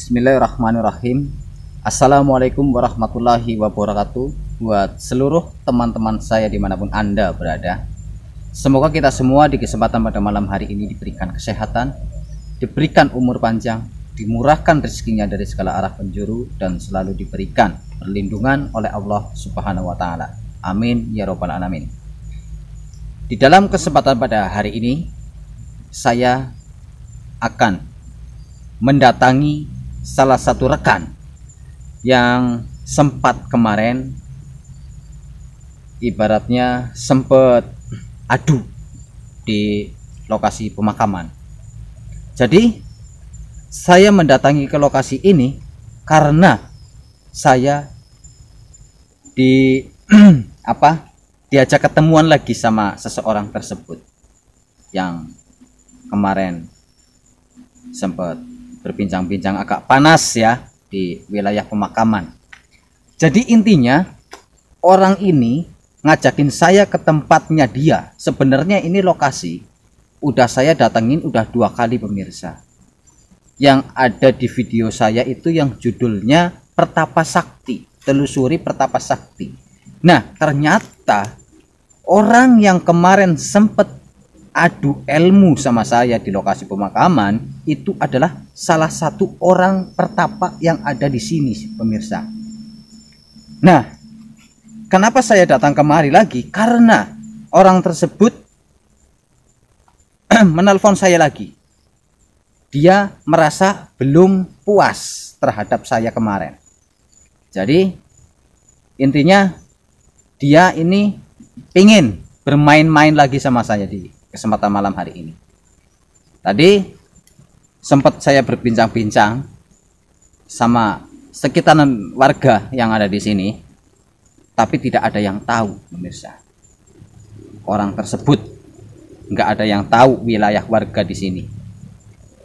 Bismillahirrahmanirrahim. Assalamualaikum warahmatullahi wabarakatuh. Buat seluruh teman-teman saya di mana pun Anda berada. Semoga kita semua di kesempatan pada malam hari ini diberikan kesehatan, diberikan umur panjang, dimurahkan rezekinya dari segala arah penjuru, dan selalu diberikan perlindungan oleh Allah Subhanahu wa Ta'ala. Amin ya Robbal 'Alamin. Di dalam kesempatan pada hari ini, saya akan mendatangi salah satu rekan yang sempat kemarin ibaratnya sempat adu di lokasi pemakaman. Jadi saya mendatangi ke lokasi ini karena saya di apa diajak ketemuan lagi sama seseorang tersebut yang kemarin sempat berbincang-bincang agak panas ya di wilayah pemakaman. Jadi intinya orang ini ngajakin saya ke tempatnya dia. Sebenarnya ini lokasi udah saya datengin udah dua kali pemirsa. Yang ada di video saya itu yang judulnya Pertapa Sakti, telusuri Pertapa Sakti. Nah, ternyata orang yang kemarin sempat adu ilmu sama saya di lokasi pemakaman itu adalah salah satu orang pertapa yang ada di sini pemirsa. Nah, kenapa saya datang kemari lagi? Karena orang tersebut menelpon saya lagi. Dia merasa belum puas terhadap saya kemarin. Jadi intinya dia ini pingin bermain-main lagi sama saya di kesempatan malam hari ini. Tadi sempat saya berbincang-bincang sama sekitaran warga yang ada di sini, tapi tidak ada yang tahu, pemirsa. Orang tersebut nggak ada yang tahu wilayah warga di sini.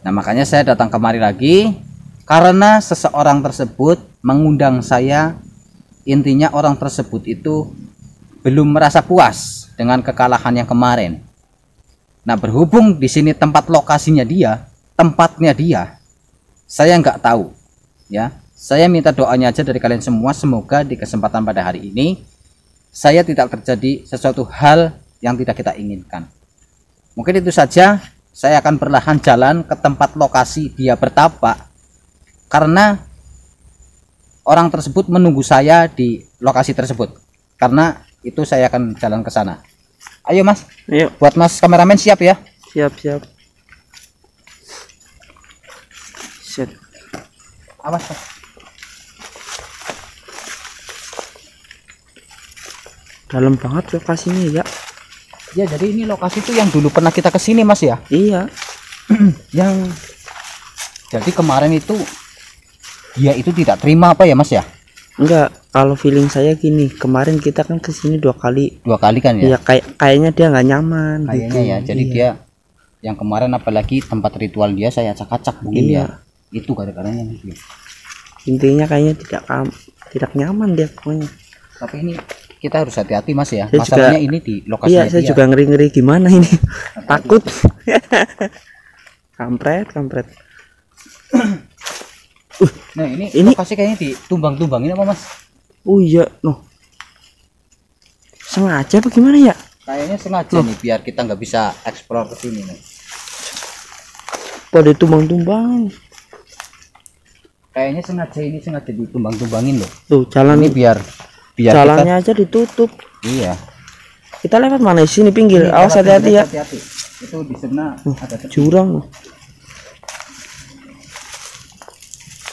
Nah makanya saya datang kemari lagi karena seseorang tersebut mengundang saya. Intinya orang tersebut itu belum merasa puas dengan kekalahan yang kemarin Nah, berhubung di sini tempat lokasinya dia, tempatnya dia, saya nggak tahu. Ya, saya minta doanya aja dari kalian semua. Semoga di kesempatan pada hari ini saya tidak terjadi sesuatu hal yang tidak kita inginkan. Mungkin itu saja. Saya akan perlahan jalan ke tempat lokasi dia bertapa karena orang tersebut menunggu saya di lokasi tersebut. Karena itu saya akan jalan ke sana. Ayo mas. Ayo. Buat mas kameramen siap ya. Siap siap. Set. Awas mas. Dalam banget lokasinya ya. Ya jadi ini lokasi itu yang dulu pernah kita ke sini mas ya. Iya. yang jadi kemarin itu dia itu tidak terima apa ya mas ya? Enggak, kalau feeling saya gini, kemarin kita kan ke sini dua kali. Dua kali kan ya? Iya, kayak kayaknya dia nggak nyaman. Kayaknya gitu. ya. Jadi Iya. dia yang kemarin apalagi tempat ritual dia saya acak-acak mungkin Iya. ya. Itu gara-garanya mungkin. Intinya kayaknya tidak kam tidak nyaman dia pokoknya. Tapi ini kita harus hati-hati mas ya. Saya Masalahnya juga- ini di lokasi Iya, saya dia. juga ngeri-ngeri gimana ini. Takut. kampret, kampret. Nah ini, Ini- lokasi kayaknya ditumbang-tumbangin apa mas? Oh iya, noh. Sengaja apa gimana ya? Kayaknya sengaja nih biar kita nggak bisa explore ke sini nih. Pada tumbang-tumbang. Kayaknya sengaja ini sengaja ditumbang-tumbangin loh. Tuh, jalan Ini biar biar jalannya aja ditutup. kita iya. Kita lewat mana sini pinggir. Awas hati-hati ya. Hati-hati. Itu di sana ada tebing. Jurang. loh.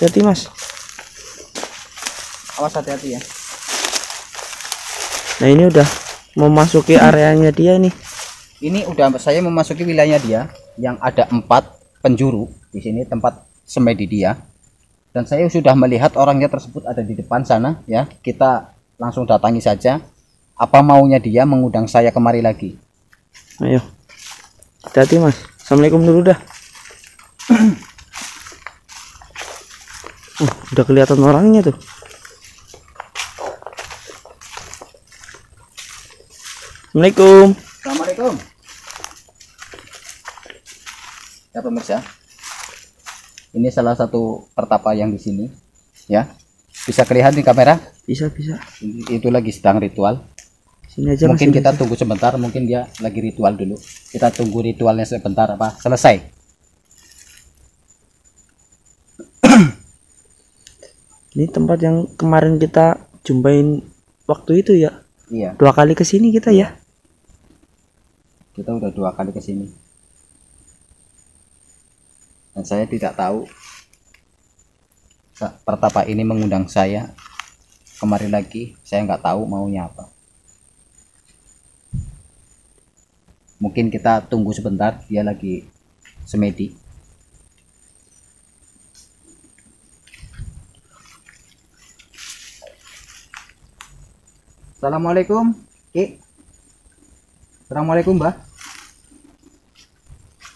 Hati mas. Awas hati-hati ya. Nah ini udah memasuki areanya dia nih. Ini udah saya memasuki wilayahnya dia yang ada empat penjuru di sini tempat semedi dia. Dan saya sudah melihat orangnya tersebut ada di depan sana ya. Kita langsung datangi saja. Apa maunya dia mengundang saya kemari lagi? Ayo. Hati-hati mas. Assalamualaikum dulu dah. Udah kelihatan orangnya tuh. Assalamualaikum. Assalamualaikum. Ya pemirsa. Ini salah satu pertapa yang di sini. Ya. Bisa kelihatan di kamera? Bisa bisa. Itu lagi sedang ritual. Sini aja mungkin kita aja. tunggu sebentar, mungkin dia lagi ritual dulu. Kita tunggu ritualnya sebentar apa? Selesai. Ini tempat yang kemarin kita jumpain waktu itu ya. Iya, Dua kali ke sini kita ya. kita udah dua kali ke sini. Dan saya tidak tahu pertapa ini mengundang saya kemarin lagi. Saya nggak tahu maunya apa. Mungkin kita tunggu sebentar, dia lagi semedi. Assalamualaikum, Ki. Assalamualaikum, Mbak.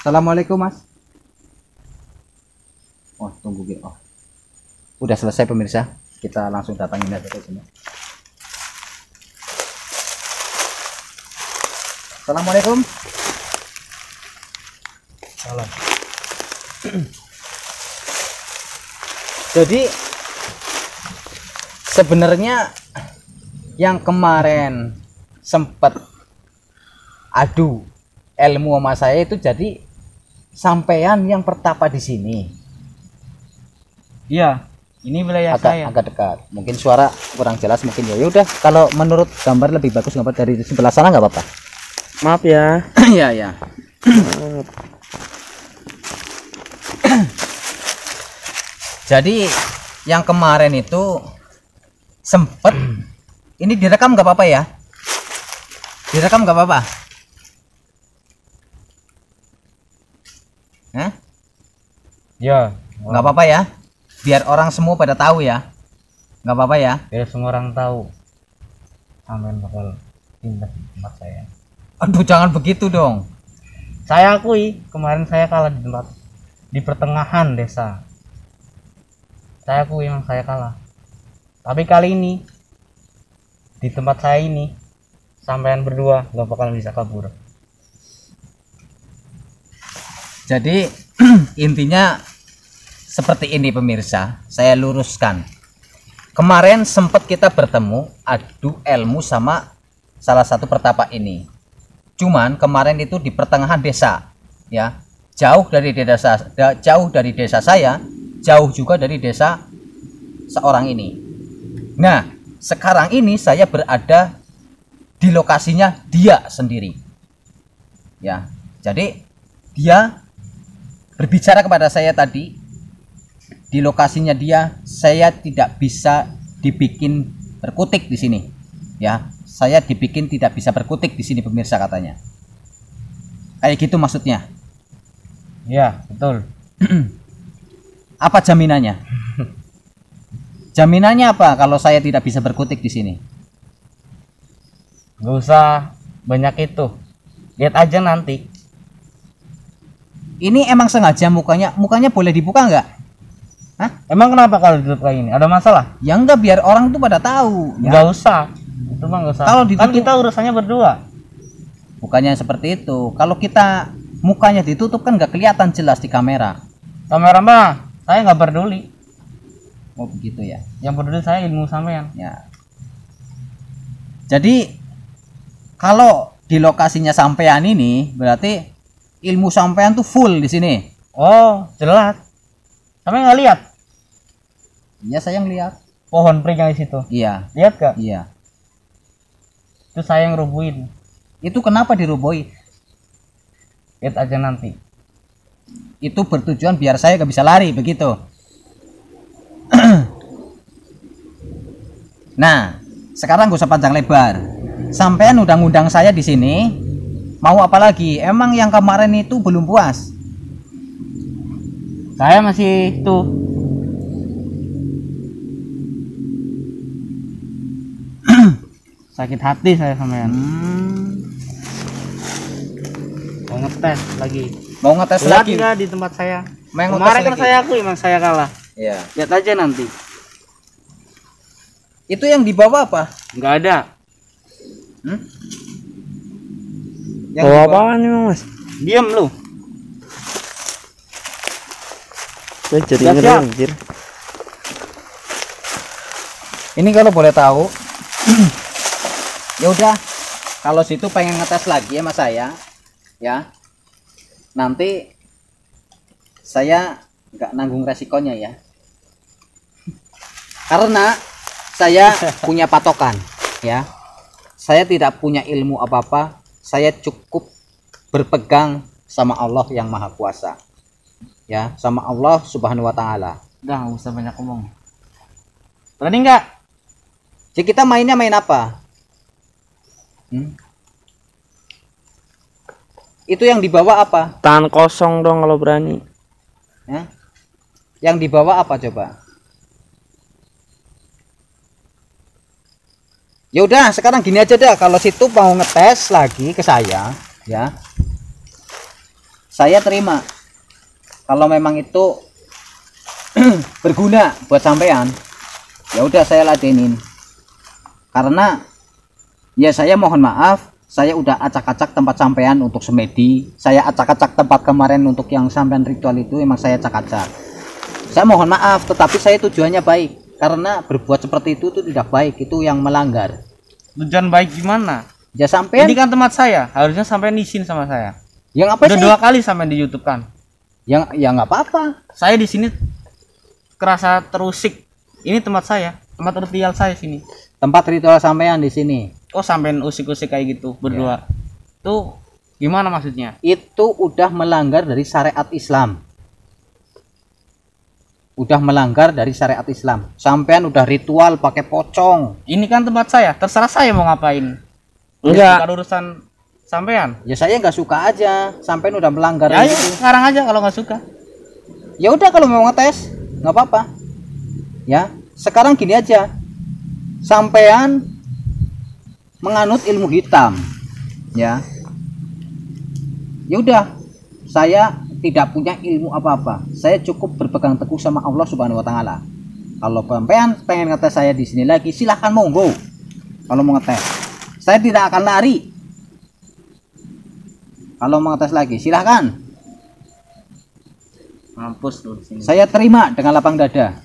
Assalamualaikum, Mas. Oh, tunggu, Ki. Oh. Udah selesai pemirsa. Kita langsung datangin aja ke sini. Assalamualaikum. Salam. Jadi sebenarnya yang kemarin sempat adu ilmu sama saya itu jadi sampean yang pertapa di sini. Iya. Ini wilayah agak agak dekat. Mungkin suara kurang jelas mungkin ya. Udah kalau menurut gambar lebih bagus gambar dari sebelah sana nggak apa-apa. Maaf ya. iya ya jadi yang kemarin itu sempet ini direkam nggak apa-apa ya direkam nggak apa-apa Hah? Ya, nggak apa-apa ya biar orang semua pada tahu ya nggak apa-apa ya biar semua orang tahu. Sampean bakal pindah di tempat saya. aduh jangan begitu dong Saya akui, kemarin saya kalah di tempat di pertengahan desa. Saya akui memang saya kalah. Tapi kali ini di tempat saya ini sampean berdua nggak bakal bisa kabur. jadi intinya seperti ini pemirsa. Saya luruskan. Kemarin sempat kita bertemu adu ilmu sama salah satu pertapa ini. Cuman kemarin itu di pertengahan desa ya. Jauh dari desa jauh dari desa saya jauh juga dari desa seorang ini. Nah sekarang ini saya berada di lokasinya dia sendiri. Ya jadi dia berbicara kepada saya tadi di lokasinya dia saya tidak bisa dibikin berkutik di sini. Ya saya dibikin tidak bisa berkutik di sini pemirsa katanya. Kayak gitu maksudnya. Ya, betul. apa jaminannya jaminannya apa kalau saya tidak bisa berkutik di sini Nggak usah banyak itu. Lihat aja nanti. ini emang sengaja mukanya mukanya boleh dibuka nggak Hah? Emang kenapa kalau ditutup kayak gini? Ada masalah? ya enggak biar orang tuh pada tahu ya Nggak usah. Itu mah nggak usah. Kalau kan ditutup- kita urusannya berdua. bukannya seperti itu kalau kita mukanya ditutup kan nggak kelihatan jelas di kamera Kamera mah saya nggak peduli. Oh begitu ya Yang peduli saya ilmu sampean. ya jadi kalau di lokasinya sampean ini berarti ilmu sampean tuh full di sini Oh, jelas. Sampai nggak lihat iya saya lihat pohon pring yang di situ. iya Lihat gak? iya Itu saya yang rubuhin. itu kenapa dirobohi Lihat aja nanti. itu bertujuan biar saya gak bisa lari begitu nah sekarang gak usah panjang lebar sampean udah ngundang saya di sini mau apa lagi emang yang kemarin itu belum puas Saya masih tuh sakit hati saya sampean. Hmm, Mau ngetes lagi. mau ngetes Lihat lagi di tempat saya? Mau Kemarin kan lagi? saya akui emang saya kalah. ya Lihat aja nanti. Itu yang dibawa apa Nggak ada. Hmm? Yang Bawa dibawa- apaan emang mas? Diam lu. Saya jadi Ya, ngeri anjir. ini kalau boleh tahu ya udah kalau situ pengen ngetes lagi sama saya ya nanti saya nggak nanggung resikonya ya karena saya punya patokan ya saya tidak punya ilmu apa-apa saya cukup berpegang sama Allah yang maha kuasa ya sama Allah subhanahu wa ta'ala Udah nggak usah banyak ngomong. Berani nggak? Jadi kita mainnya main apa? Hmm? Itu yang dibawa apa? Tangan kosong dong kalau berani. Ya? Yang dibawa apa coba? Ya udah, sekarang gini aja dah. Kalau situ mau ngetes lagi ke saya, ya. Saya terima. Kalau memang itu berguna buat sampean, ya udah saya ladenin. Karena ya saya mohon maaf, saya udah acak-acak tempat sampean untuk semedi. Saya acak-acak tempat kemarin untuk yang sampean ritual itu emang saya acak-acak. Saya mohon maaf, tetapi saya tujuannya baik. Karena berbuat seperti itu tuh tidak baik, itu yang melanggar. Tujuan baik gimana? Ya sampean Ini kan tempat saya, harusnya sampai izin sama saya. yang apa Udah sih? dua kali sampai di YouTube kan. Yang ya nggak apa-apa. Saya di sini kerasa terusik. Ini tempat saya, tempat ritual saya sini. Tempat ritual sampean di sini. Kok sampein usik-usik kayak gitu berdua? Tuh gimana maksudnya? Itu udah melanggar dari syariat Islam. Udah melanggar dari syariat Islam. Sampean udah ritual pakai pocong. Ini kan tempat saya, terserah saya mau ngapain. Enggak. Bukan urusan sampean. Ya saya nggak suka aja. Sampean udah melanggar Ya ayo itu. sekarang aja kalau nggak suka. ya udah kalau mau ngetes nggak apa-apa ya sekarang gini aja sampean menganut ilmu hitam ya ya udah saya tidak punya ilmu apa-apa. Saya cukup berpegang teguh sama Allah subhanahu wa taala. Kalau sampean pengen ngetes saya di sini lagi silahkan monggo. Kalau mau ngetes. Saya tidak akan lari. Kalau mau ngetes lagi silahkan Mampus lu di sini. saya terima dengan lapang dada.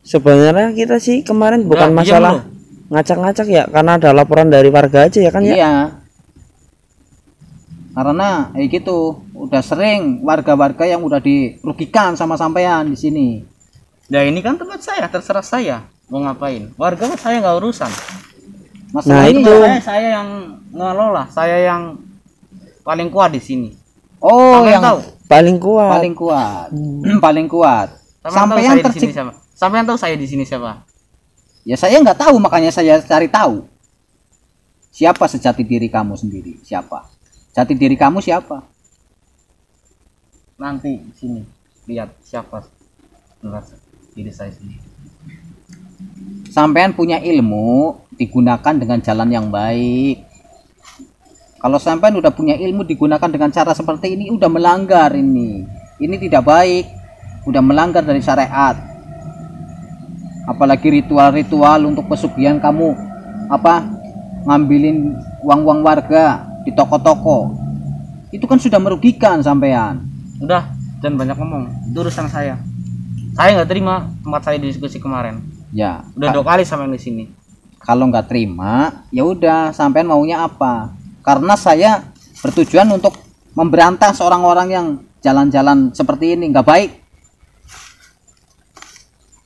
Sebenarnya kita sih kemarin bukan Udah, diam masalah ngacak-ngacak ya karena ada laporan dari warga aja ya kan ya. Iya. Karena eh gitu, udah sering warga-warga yang udah dirugikan sama sampean di sini. Ya ini kan tempat saya, terserah saya mau ngapain. Warga saya nggak urusan. Masalahnya itu. ya- Saya saya yang ngelola, saya yang paling kuat di sini. oh Sampean yang tahu? Paling kuat. paling kuat. paling kuat. Sini tercipta siapa? Sampean tahu saya di sini siapa? Ya saya nggak tahu makanya saya cari tahu. Siapa sejati diri kamu sendiri? Siapa? Jati diri kamu siapa? Nanti sini lihat siapa benar diri saya sendiri. Sampean punya ilmu digunakan dengan jalan yang baik. Kalau sampean udah punya ilmu digunakan dengan cara seperti ini udah melanggar ini. Ini tidak baik. Udah melanggar dari syariat. Apalagi ritual-ritual untuk pesugihan kamu apa ngambilin uang-uang warga di toko-toko. Itu kan sudah merugikan sampean. Udah, jangan banyak ngomong. Itu urusan saya. Saya nggak terima tempat saya diskusi kemarin. Ya, Udah dua kali sampai di sini. kalau nggak terima ya udah sampean maunya apa karena saya bertujuan untuk memberantas orang-orang yang jalan-jalan seperti ini nggak baik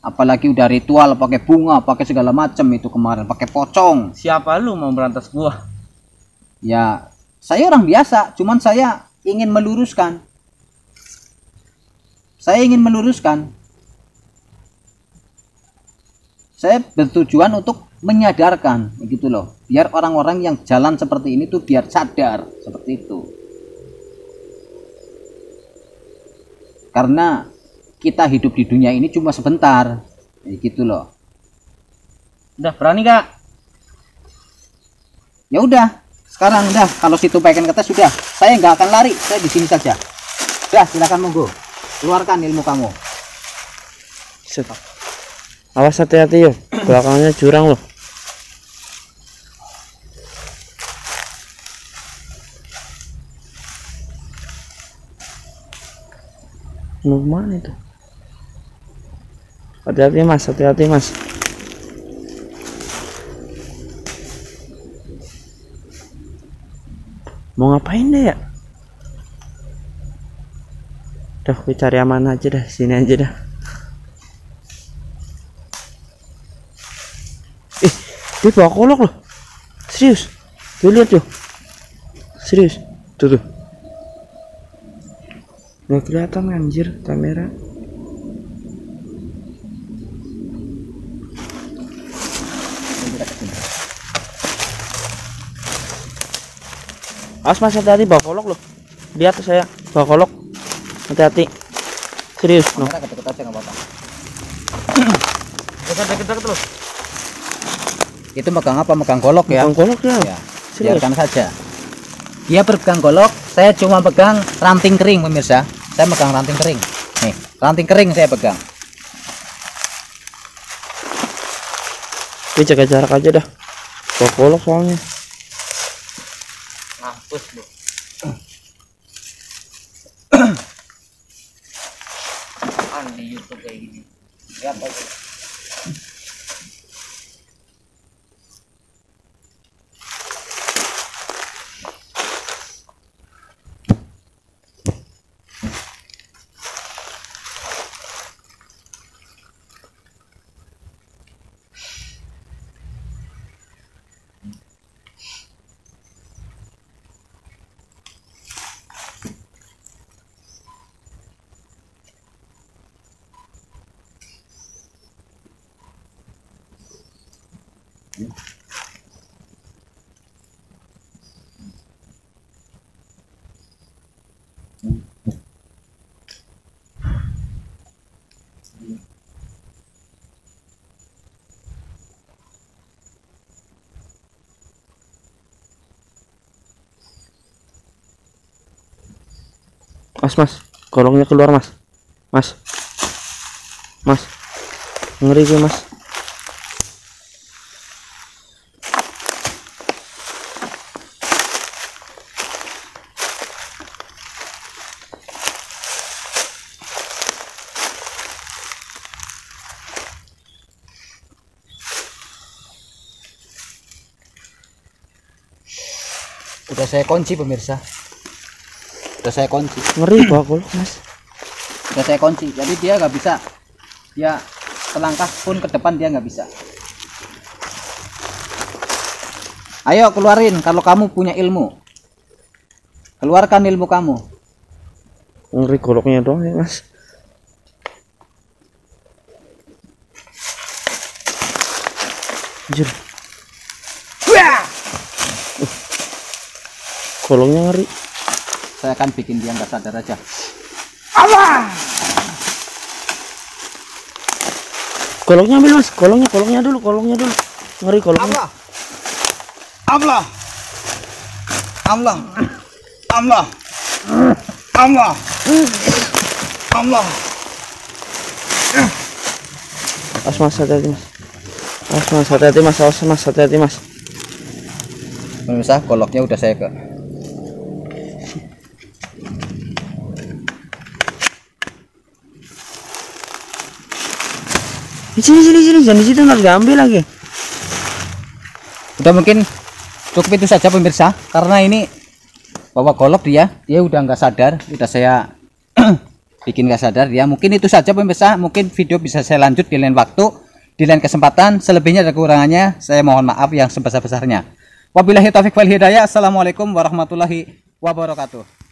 apalagi udah ritual pakai bunga pakai segala macam itu kemarin pakai pocong Siapa lu mau berantas gua? ya saya orang biasa cuman saya ingin meluruskan saya ingin meluruskan. Saya bertujuan untuk menyadarkan gitu loh. Biar orang-orang yang jalan seperti ini tuh biar sadar seperti itu. Karena kita hidup di dunia ini cuma sebentar ya gitu loh. Udah berani gak? ya udah sekarang udah. Kalau situ pengen tes sudah. Saya nggak akan lari. Saya di sini saja. Udah silakan monggo keluarkan ilmu kamu Set. Awas hati-hati yo. Belakangnya jurang loh. Bunuh mana itu? Hati-hati mas, hati-hati mas. Mau ngapain deh ya? Udah, gue cari aman aja dah, sini aja dah. Eh, dia bawa kolok loh. Serius. Tuh lihat tuh. Serius. Tuh tuh. Nggak kelihatan anjir kamera. Awas mas hati-hati bawa kolok loh. Lihat tuh saya bawa kolok. Hati-hati. Serius no. Kamera deket aja nggak apa-apa. Dekat-dekat terus. Itu megang apa? Megang golok ya? Bawa kolok ya. Ya, Serius. biarkan saja. Dia berpegang golok, saya cuma pegang ranting kering pemirsa. Saya megang ranting kering. Nih, ranting kering saya pegang. Gue jaga jarak aja dah. Bawa kolok soalnya. Mampus lu. Kan di YouTube kayak Mas, mas, kolongnya keluar mas, mas, mas, ngeri gue mas. Udah saya kunci pemirsa. Udah saya kunci. Ngeri kolok mas. Udah saya kunci. Jadi dia nggak bisa. Dia selangkah pun ke depan dia nggak bisa. Ayo keluarin kalau kamu punya ilmu. Keluarkan ilmu kamu. Ngeri koloknya doang ya mas. Anjir. Kolongnya ngeri. Saya akan bikin dia nggak sadar aja. Kolongnya ambil mas, kolongnya, kolongnya dulu, kolongnya dulu. Ngeri kolongnya. Allah. Allah. Allah. Allah. Allah. Mas, mas, hati-hati mas. Mas, mas, hati-hati mas, awas mas, hati-hati mas. Pemirsa, koloknya udah saya ke sini, sini, sini, jangan di situ ntar diambil lagi. udah mungkin cukup itu saja pemirsa. Karena ini bawa golok dia. Dia udah nggak sadar. Udah saya bikin nggak sadar dia. Mungkin itu saja pemirsa. Mungkin video bisa saya lanjut di lain waktu di lain kesempatan. Selebihnya dan kekurangannya saya mohon maaf yang sebesar-besarnya. Wabillahi taufiq wal hidayah. Assalamualaikum warahmatullahi wabarakatuh